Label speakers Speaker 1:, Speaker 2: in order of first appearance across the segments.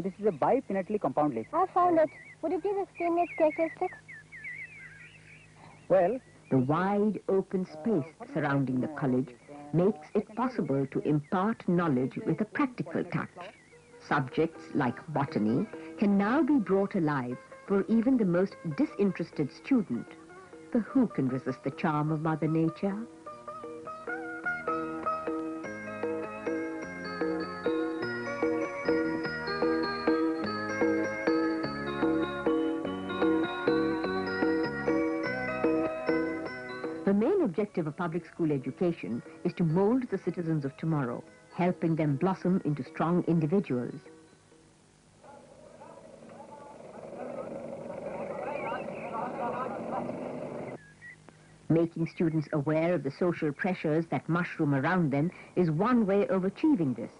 Speaker 1: and this is a bipinnately compound leaf.
Speaker 2: I found it. Would you please explain its characteristics?
Speaker 1: Well,
Speaker 3: The wide open space surrounding the college makes it possible to impart knowledge with a practical touch. Subjects like botany can now be brought alive for even the most disinterested student. For who can resist the charm of Mother Nature? Main objective of public school education is to mold the citizens of tomorrow, helping them blossom into strong individuals. Making students aware of the social pressures that mushroom around them is one way of achieving this.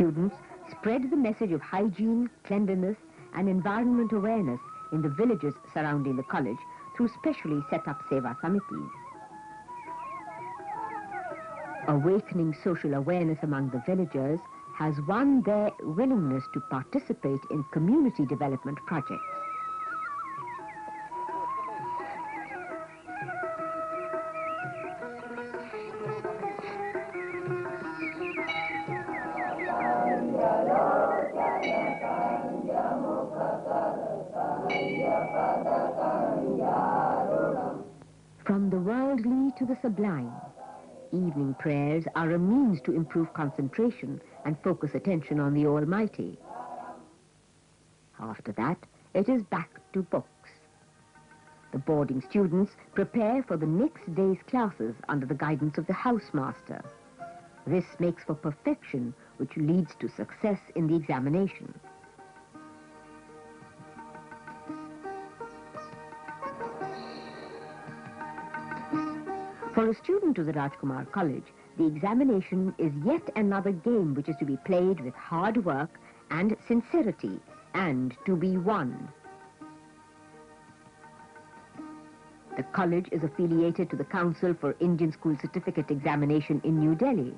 Speaker 3: Students spread the message of hygiene, cleanliness, and environment awareness in the villages surrounding the college through specially set up Seva Samitis. Awakening social awareness among the villagers has won their willingness to participate in community development projects. From the worldly to the sublime, evening prayers are a means to improve concentration and focus attention on the Almighty. After that, it is back to books. The boarding students prepare for the next day's classes under the guidance of the housemaster. This makes for perfection, which leads to success in the examination. For a student of the Rajkumar College, the examination is yet another game which is to be played with hard work and sincerity and to be won. The college is affiliated to the Council for Indian School Certificate Examination in New Delhi.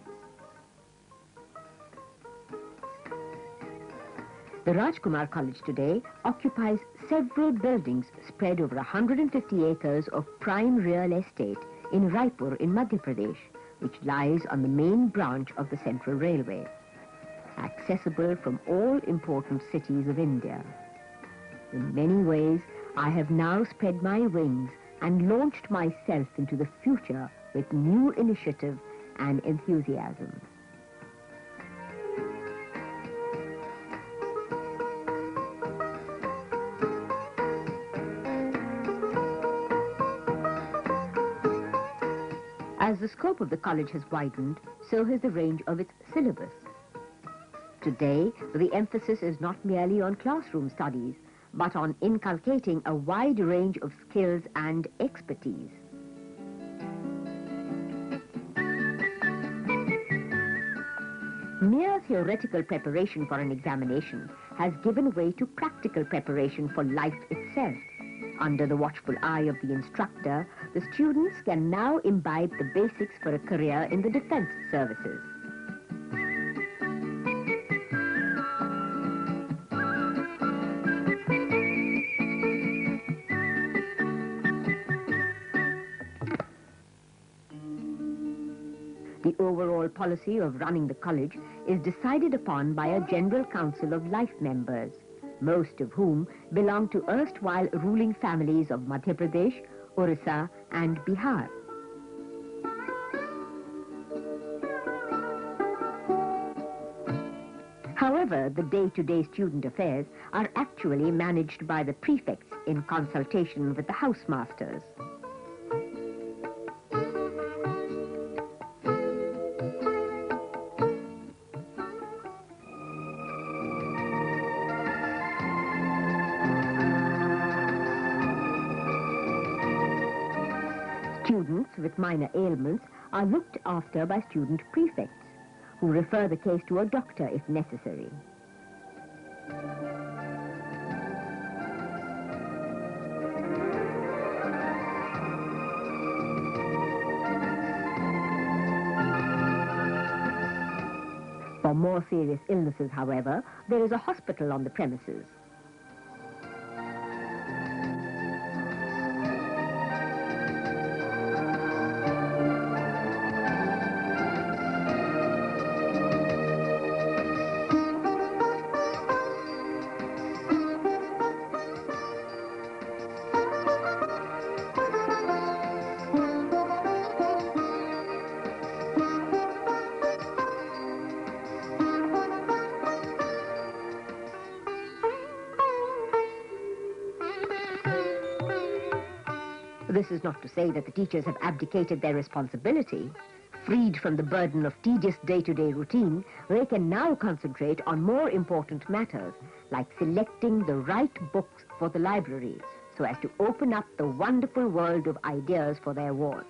Speaker 3: The Rajkumar College today occupies several buildings spread over 150 acres of prime real estate in Raipur in Madhya Pradesh, which lies on the main branch of the Central Railway, accessible from all important cities of India. In many ways, I have now spread my wings and launched myself into the future with new initiative and enthusiasm. As the scope of the college has widened, so has the range of its syllabus. Today, the emphasis is not merely on classroom studies, but on inculcating a wide range of skills and expertise. Mere theoretical preparation for an examination has given way to practical preparation for life itself. Under the watchful eye of the instructor, the students can now imbibe the basics for a career in the defense services. The overall policy of running the college is decided upon by a general council of life members, most of whom belong to erstwhile ruling families of Madhya Pradesh, Orissa and Bihar. However, the day-to-day student affairs are actually managed by the prefects in consultation with the housemasters. With minor ailments are looked after by student prefects, who refer the case to a doctor if necessary.
Speaker 4: For more serious illnesses, however, there is a hospital on the premises. This is not to say that the teachers have abdicated their responsibility. Freed from the burden of tedious day-to-day routine, they can now concentrate on more important matters, like selecting the right books for the library, so as to open up the wonderful world of ideas for their wards.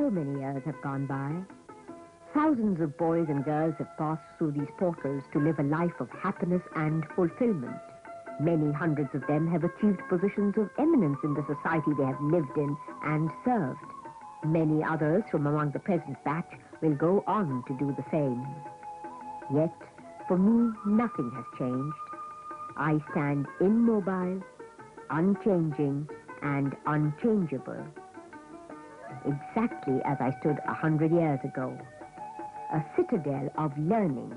Speaker 4: So many years have gone by. Thousands of boys and girls have passed through these portals to live a life of happiness and fulfillment. Many hundreds of them have achieved positions of eminence in the society they have lived in and served. Many others from among the present batch will go on to do the same. Yet, for me, nothing has changed. I stand immobile, unchanging, and unchangeable exactly as I stood a hundred years ago. A citadel of learning